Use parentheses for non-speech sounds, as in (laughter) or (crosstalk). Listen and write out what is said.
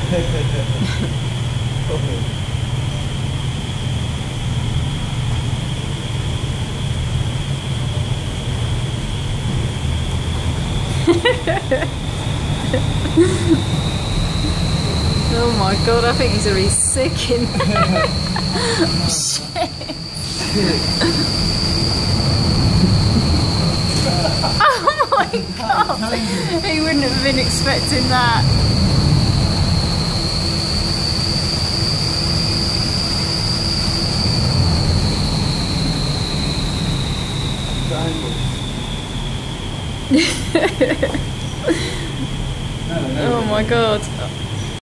(laughs) oh my god, I think he's already sick in (laughs) (laughs) oh my god! He wouldn't have been expecting that. Oh my god.